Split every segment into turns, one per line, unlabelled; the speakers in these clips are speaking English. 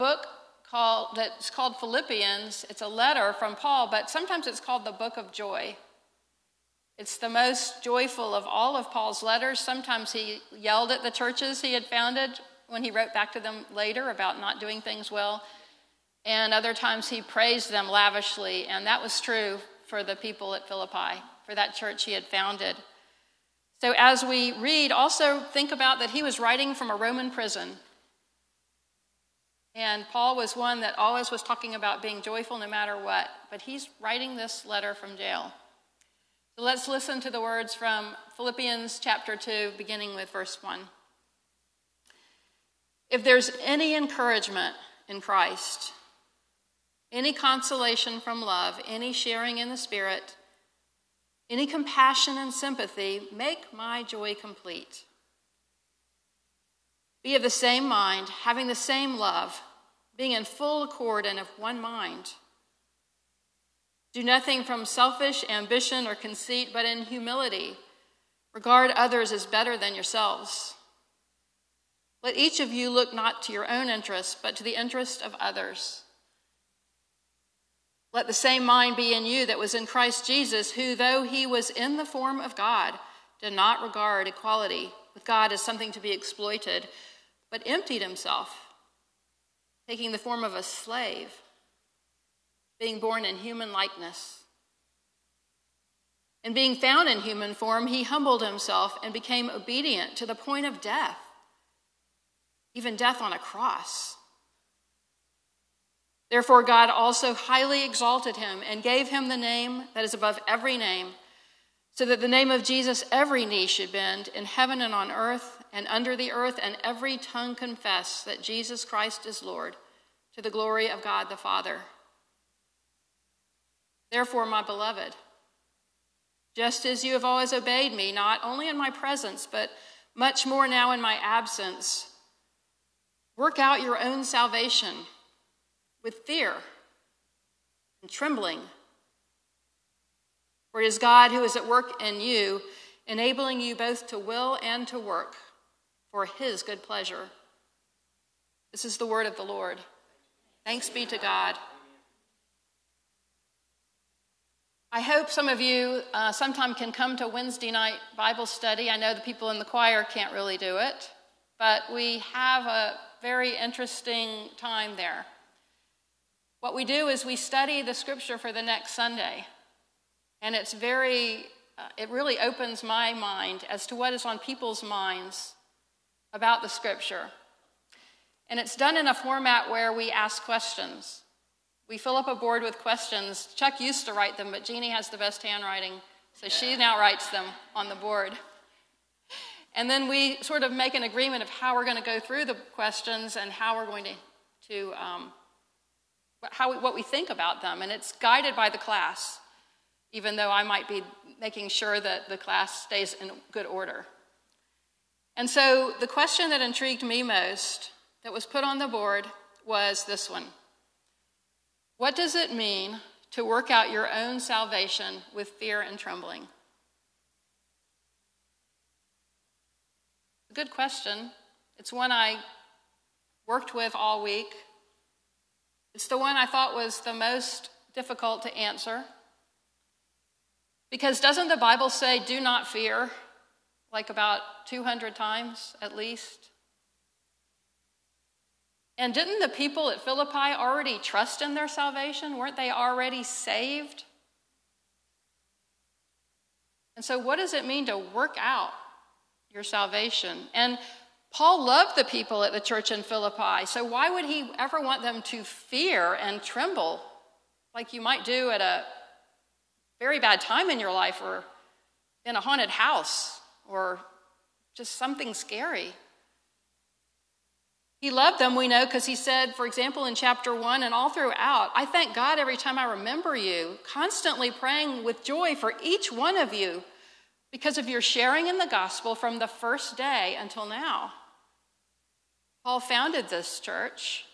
book called that's called Philippians. It's a letter from Paul, but sometimes it's called the book of joy. It's the most joyful of all of Paul's letters. Sometimes he yelled at the churches he had founded when he wrote back to them later about not doing things well. And other times he praised them lavishly, and that was true for the people at Philippi, for that church he had founded. So as we read, also think about that he was writing from a Roman prison. And Paul was one that always was talking about being joyful no matter what, but he's writing this letter from jail. So let's listen to the words from Philippians chapter 2, beginning with verse 1. If there's any encouragement in Christ, any consolation from love, any sharing in the Spirit, any compassion and sympathy, make my joy complete. Be of the same mind, having the same love, being in full accord and of one mind. Do nothing from selfish ambition or conceit, but in humility regard others as better than yourselves. Let each of you look not to your own interests, but to the interest of others. Let the same mind be in you that was in Christ Jesus, who, though he was in the form of God, did not regard equality with God as something to be exploited, but emptied himself, taking the form of a slave being born in human likeness. And being found in human form, he humbled himself and became obedient to the point of death, even death on a cross. Therefore, God also highly exalted him and gave him the name that is above every name, so that the name of Jesus every knee should bend in heaven and on earth and under the earth, and every tongue confess that Jesus Christ is Lord, to the glory of God the Father. Therefore, my beloved, just as you have always obeyed me, not only in my presence, but much more now in my absence, work out your own salvation with fear and trembling. For it is God who is at work in you, enabling you both to will and to work for his good pleasure. This is the word of the Lord. Thanks be to God. I hope some of you uh, sometime can come to Wednesday night Bible study. I know the people in the choir can't really do it, but we have a very interesting time there. What we do is we study the scripture for the next Sunday, and it's very, uh, it really opens my mind as to what is on people's minds about the scripture. And it's done in a format where we ask questions. We fill up a board with questions. Chuck used to write them, but Jeannie has the best handwriting, so she now writes them on the board. And then we sort of make an agreement of how we're going to go through the questions and how we're going to, to um, how we, what we think about them. And it's guided by the class, even though I might be making sure that the class stays in good order. And so the question that intrigued me most that was put on the board was this one what does it mean to work out your own salvation with fear and trembling? Good question. It's one I worked with all week. It's the one I thought was the most difficult to answer. Because doesn't the Bible say, do not fear, like about 200 times at least? And didn't the people at Philippi already trust in their salvation? Weren't they already saved? And so, what does it mean to work out your salvation? And Paul loved the people at the church in Philippi, so why would he ever want them to fear and tremble like you might do at a very bad time in your life or in a haunted house or just something scary? He loved them, we know, because he said, for example, in chapter one and all throughout, I thank God every time I remember you, constantly praying with joy for each one of you because of your sharing in the gospel from the first day until now. Paul founded this church.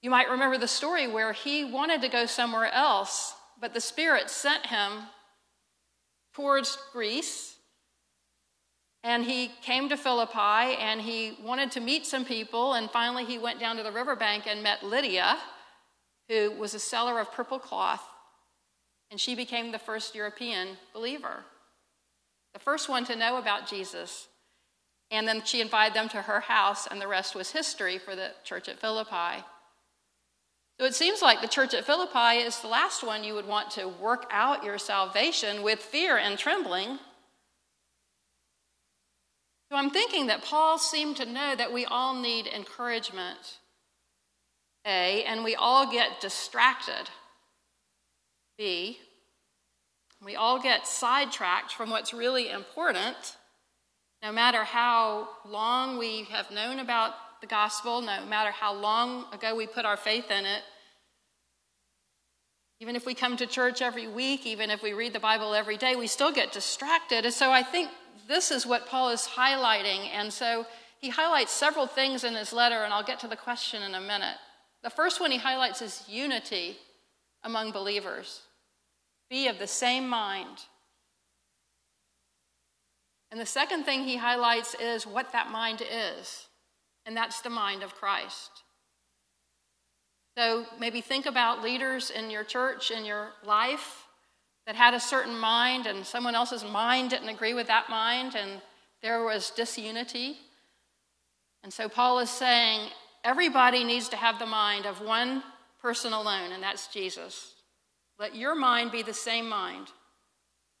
You might remember the story where he wanted to go somewhere else, but the Spirit sent him towards Greece And he came to Philippi and he wanted to meet some people. And finally, he went down to the riverbank and met Lydia, who was a seller of purple cloth. And she became the first European believer, the first one to know about Jesus. And then she invited them to her house, and the rest was history for the church at Philippi. So it seems like the church at Philippi is the last one you would want to work out your salvation with fear and trembling. So I'm thinking that Paul seemed to know that we all need encouragement, A, and we all get distracted, B, we all get sidetracked from what's really important, no matter how long we have known about the gospel, no matter how long ago we put our faith in it. Even if we come to church every week, even if we read the Bible every day, we still get distracted. And so I think this is what Paul is highlighting. And so he highlights several things in his letter, and I'll get to the question in a minute. The first one he highlights is unity among believers. Be of the same mind. And the second thing he highlights is what that mind is, and that's the mind of Christ. So maybe think about leaders in your church, in your life, that had a certain mind and someone else's mind didn't agree with that mind and there was disunity. And so Paul is saying everybody needs to have the mind of one person alone, and that's Jesus. Let your mind be the same mind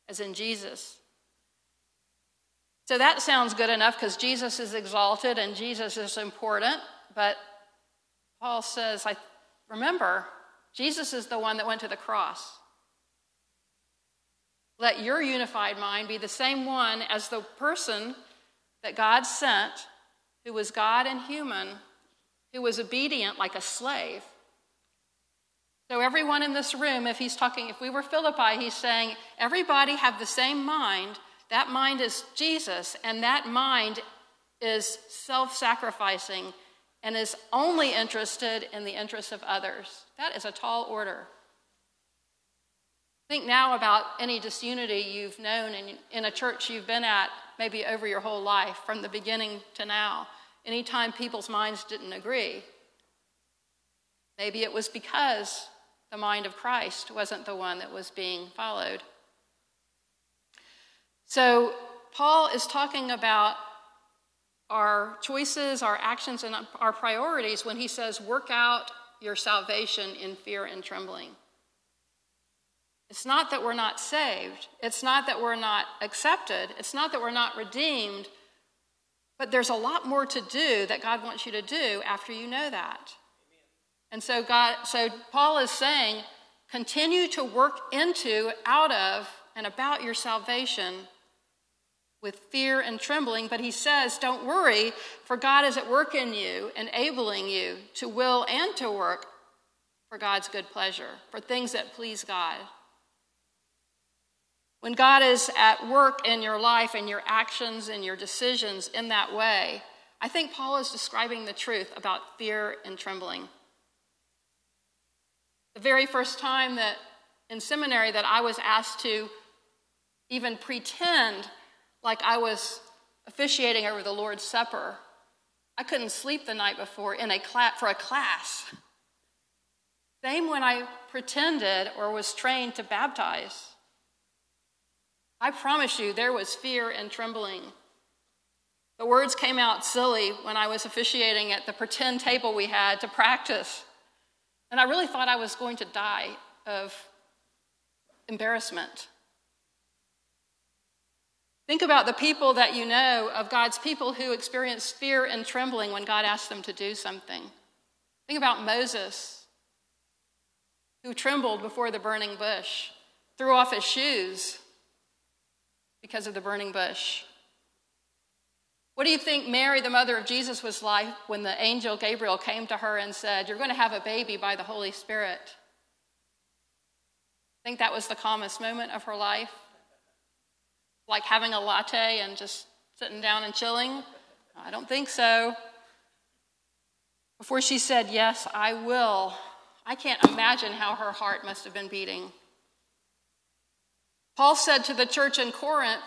as in Jesus. So that sounds good enough because Jesus is exalted and Jesus is important, but Paul says, I remember, Jesus is the one that went to the cross. Let your unified mind be the same one as the person that God sent, who was God and human, who was obedient like a slave. So, everyone in this room, if he's talking, if we were Philippi, he's saying, everybody have the same mind. That mind is Jesus, and that mind is self sacrificing and is only interested in the interests of others. That is a tall order. Think now about any disunity you've known in, in a church you've been at, maybe over your whole life, from the beginning to now. Anytime people's minds didn't agree, maybe it was because the mind of Christ wasn't the one that was being followed. So, Paul is talking about our choices, our actions, and our priorities when he says, Work out your salvation in fear and trembling. It's not that we're not saved. It's not that we're not accepted. It's not that we're not redeemed. But there's a lot more to do that God wants you to do after you know that. And so God so Paul is saying continue to work into out of and about your salvation with fear and trembling, but he says, Don't worry, for God is at work in you, enabling you to will and to work for God's good pleasure, for things that please God. When God is at work in your life and your actions and your decisions in that way, I think Paul is describing the truth about fear and trembling. The very first time that in seminary that I was asked to even pretend like I was officiating over the Lord's Supper, I couldn't sleep the night before in a for a class. Same when I pretended or was trained to baptize. I promise you, there was fear and trembling. The words came out silly when I was officiating at the pretend table we had to practice. And I really thought I was going to die of embarrassment. Think about the people that you know of God's people who experienced fear and trembling when God asked them to do something. Think about Moses, who trembled before the burning bush, threw off his shoes, because of the burning bush. What do you think Mary, the mother of Jesus, was like when the angel Gabriel came to her and said, You're going to have a baby by the Holy Spirit? I think that was the calmest moment of her life. Like having a latte and just sitting down and chilling? I don't think so. Before she said, Yes, I will, I can't imagine how her heart must have been beating. Paul said to the church in Corinth,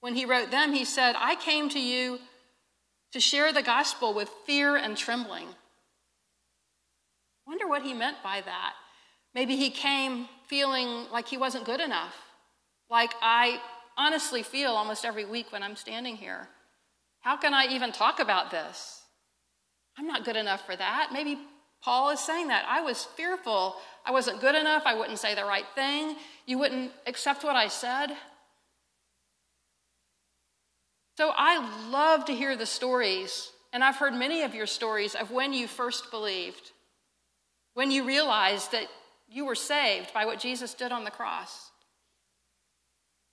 when he wrote them, he said, I came to you to share the gospel with fear and trembling. Wonder what he meant by that. Maybe he came feeling like he wasn't good enough, like I honestly feel almost every week when I'm standing here. How can I even talk about this? I'm not good enough for that. Maybe Paul is saying that. I was fearful. I wasn't good enough. I wouldn't say the right thing. You wouldn't accept what I said. So I love to hear the stories, and I've heard many of your stories of when you first believed, when you realized that you were saved by what Jesus did on the cross.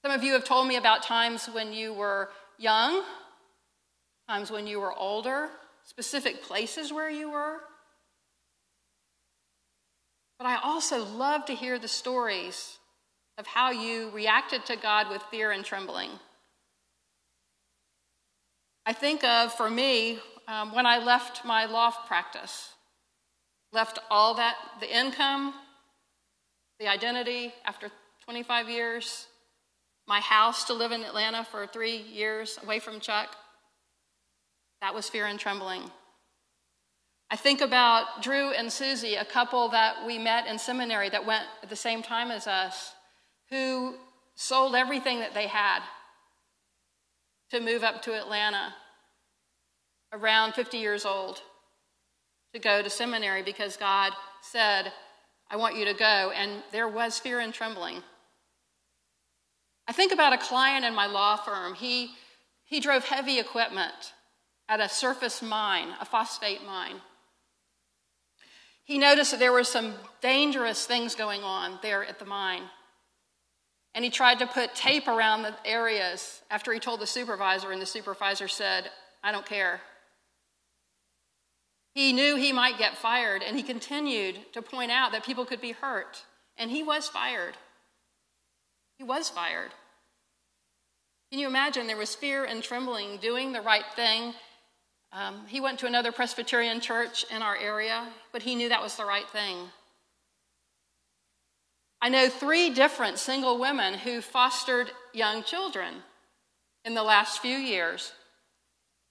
Some of you have told me about times when you were young, times when you were older, specific places where you were. But I also love to hear the stories of how you reacted to God with fear and trembling. I think of, for me, um, when I left my law practice, left all that, the income, the identity after 25 years, my house to live in Atlanta for three years away from Chuck. That was fear and trembling. I think about Drew and Susie, a couple that we met in seminary that went at the same time as us, who sold everything that they had to move up to Atlanta around 50 years old to go to seminary because God said, I want you to go. And there was fear and trembling. I think about a client in my law firm. He, he drove heavy equipment at a surface mine, a phosphate mine. He noticed that there were some dangerous things going on there at the mine. And he tried to put tape around the areas after he told the supervisor, and the supervisor said, I don't care. He knew he might get fired, and he continued to point out that people could be hurt. And he was fired. He was fired. Can you imagine? There was fear and trembling, doing the right thing. Um, he went to another Presbyterian church in our area, but he knew that was the right thing. I know three different single women who fostered young children in the last few years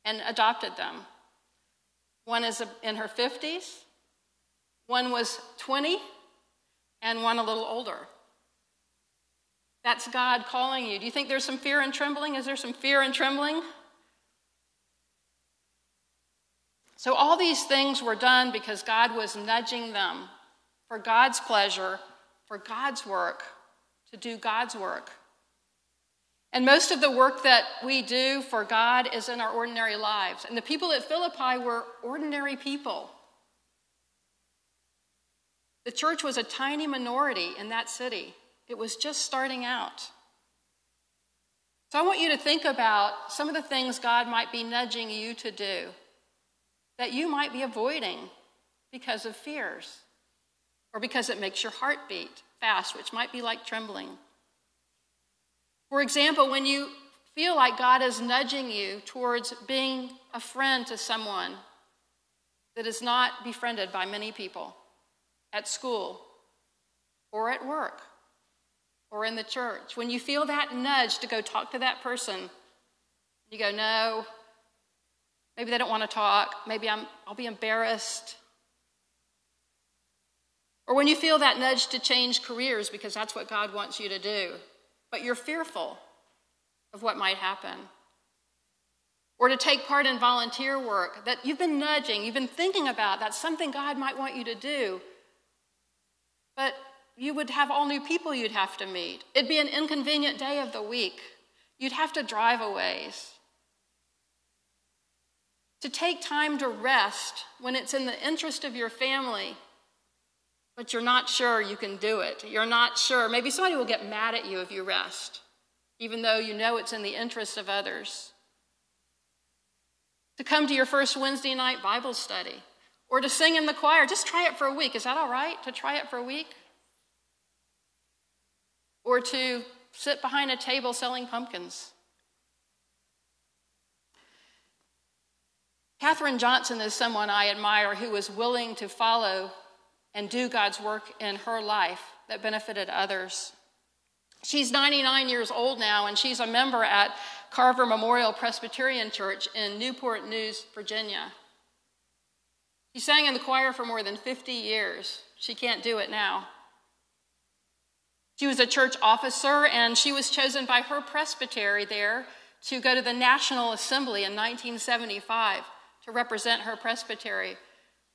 and adopted them. One is in her 50s, one was 20, and one a little older. That's God calling you. Do you think there's some fear and trembling? Is there some fear and trembling? So, all these things were done because God was nudging them for God's pleasure, for God's work, to do God's work. And most of the work that we do for God is in our ordinary lives. And the people at Philippi were ordinary people. The church was a tiny minority in that city, it was just starting out. So I want you to think about some of the things God might be nudging you to do that you might be avoiding because of fears or because it makes your heart beat fast, which might be like trembling. For example, when you feel like God is nudging you towards being a friend to someone that is not befriended by many people at school or at work or in the church, when you feel that nudge to go talk to that person, you go, no, maybe they don't want to talk, maybe I'm, I'll be embarrassed. Or when you feel that nudge to change careers because that's what God wants you to do but you're fearful of what might happen. Or to take part in volunteer work that you've been nudging, you've been thinking about, that's something God might want you to do. But you would have all new people you'd have to meet. It'd be an inconvenient day of the week. You'd have to drive a ways. To take time to rest when it's in the interest of your family but you're not sure you can do it. You're not sure. Maybe somebody will get mad at you if you rest, even though you know it's in the interest of others. To come to your first Wednesday night Bible study or to sing in the choir, just try it for a week. Is that all right to try it for a week? Or to sit behind a table selling pumpkins. Katherine Johnson is someone I admire who was willing to follow and do God's work in her life that benefited others. She's 99 years old now, and she's a member at Carver Memorial Presbyterian Church in Newport News, Virginia. She sang in the choir for more than 50 years. She can't do it now. She was a church officer, and she was chosen by her presbytery there to go to the National Assembly in 1975 to represent her presbytery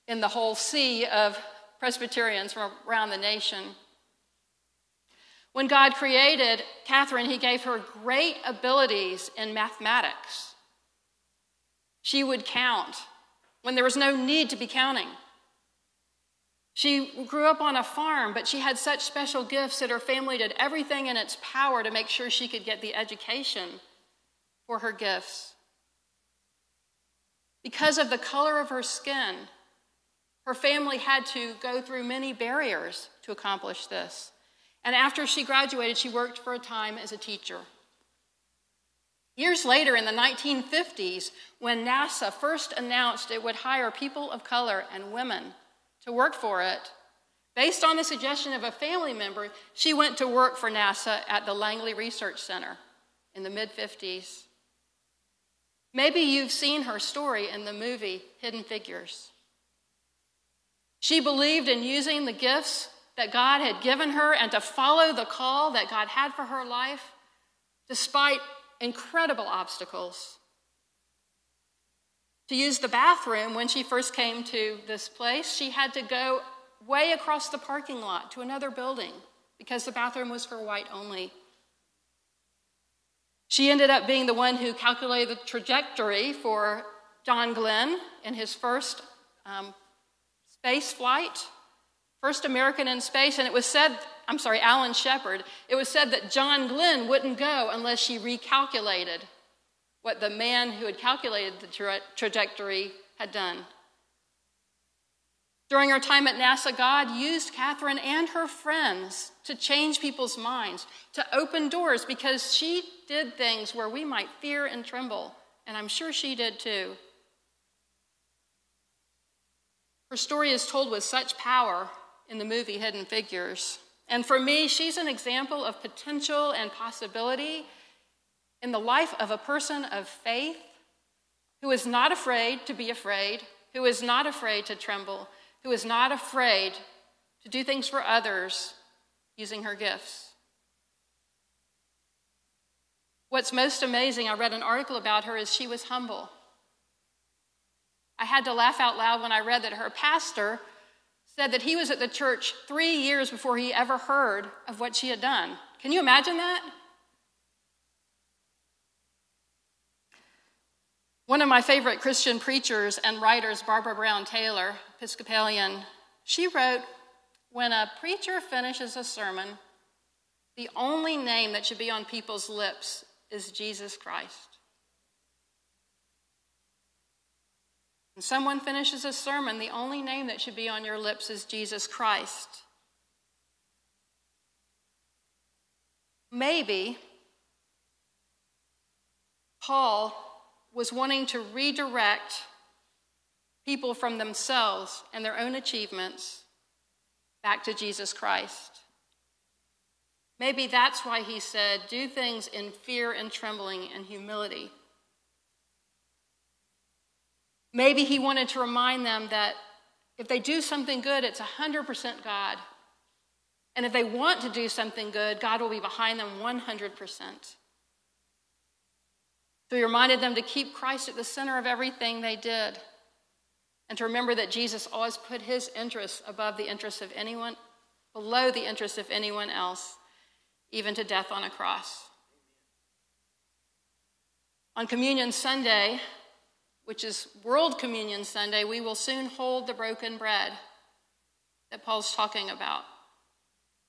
in the whole sea of Presbyterians from around the nation. When God created Katherine, he gave her great abilities in mathematics. She would count when there was no need to be counting. She grew up on a farm, but she had such special gifts that her family did everything in its power to make sure she could get the education for her gifts. Because of the color of her skin, her family had to go through many barriers to accomplish this. And after she graduated, she worked for a time as a teacher. Years later, in the 1950s, when NASA first announced it would hire people of color and women to work for it, based on the suggestion of a family member, she went to work for NASA at the Langley Research Center in the mid 50s. Maybe you've seen her story in the movie Hidden Figures. She believed in using the gifts that God had given her and to follow the call that God had for her life despite incredible obstacles. To use the bathroom when she first came to this place, she had to go way across the parking lot to another building because the bathroom was for white only. She ended up being the one who calculated the trajectory for John Glenn in his first um, space flight, first American in space, and it was said, I'm sorry, Alan Shepard, it was said that John Glenn wouldn't go unless she recalculated what the man who had calculated the tra- trajectory had done. During her time at NASA, God used Katherine and her friends to change people's minds, to open doors, because she did things where we might fear and tremble, and I'm sure she did too. Her story is told with such power in the movie Hidden Figures. And for me, she's an example of potential and possibility in the life of a person of faith who is not afraid to be afraid, who is not afraid to tremble, who is not afraid to do things for others using her gifts. What's most amazing, I read an article about her, is she was humble. I had to laugh out loud when I read that her pastor said that he was at the church three years before he ever heard of what she had done. Can you imagine that? One of my favorite Christian preachers and writers, Barbara Brown Taylor, Episcopalian, she wrote When a preacher finishes a sermon, the only name that should be on people's lips is Jesus Christ. When someone finishes a sermon, the only name that should be on your lips is Jesus Christ. Maybe Paul was wanting to redirect people from themselves and their own achievements back to Jesus Christ. Maybe that's why he said, Do things in fear and trembling and humility. Maybe he wanted to remind them that if they do something good, it's 100% God. And if they want to do something good, God will be behind them 100%. So he reminded them to keep Christ at the center of everything they did and to remember that Jesus always put his interests above the interests of anyone, below the interests of anyone else, even to death on a cross. On Communion Sunday, which is World Communion Sunday, we will soon hold the broken bread that Paul's talking about.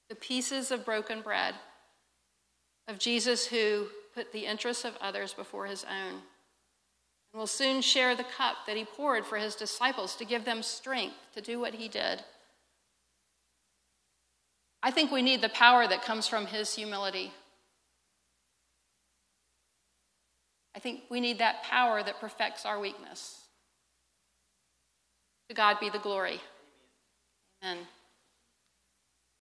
The pieces of broken bread of Jesus who put the interests of others before his own. And we'll soon share the cup that he poured for his disciples to give them strength to do what he did. I think we need the power that comes from his humility. I think we need that power that perfects our weakness. To God be the glory. Amen.